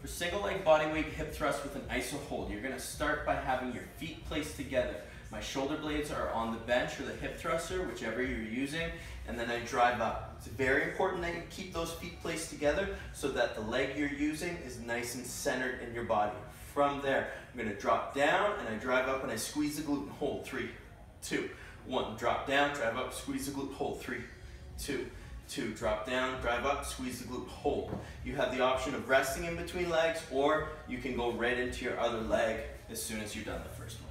For single leg bodyweight hip thrust with an iso hold, you're gonna start by having your feet placed together. My shoulder blades are on the bench or the hip thruster, whichever you're using, and then I drive up. It's very important that you keep those feet placed together so that the leg you're using is nice and centered in your body. From there, I'm gonna drop down and I drive up and I squeeze the glute and hold. Three, two, one. Drop down, drive up, squeeze the glute, hold. Three, two, two. Drop down, drive up, squeeze the glute, hold. You have the option of resting in between legs or you can go right into your other leg as soon as you're done the first one.